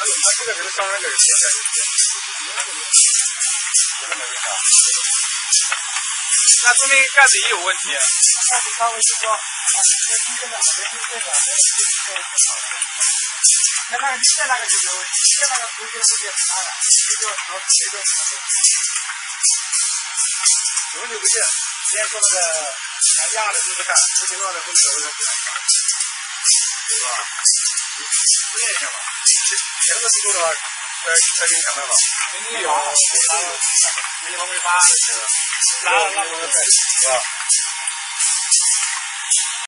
他这个给他刚那个现在这个没问题。那说明盖子也有问题。盖子稍微就说，啊，这新鲜的，这新鲜的，这个好的。那那你再那个就有问题，再那个直接直接塌了，这就说谁都不能。永久不见，先说那个咱压的试试看，不行的话呢，会走一个不能看，对吧？试验一下吧前个思路的话，再再给你想办法。给你有，给你发，发，给你发，拉拉过来，是吧？